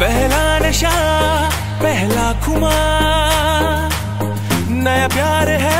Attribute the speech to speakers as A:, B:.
A: पहला नशा पहला खुमा नया प्यार है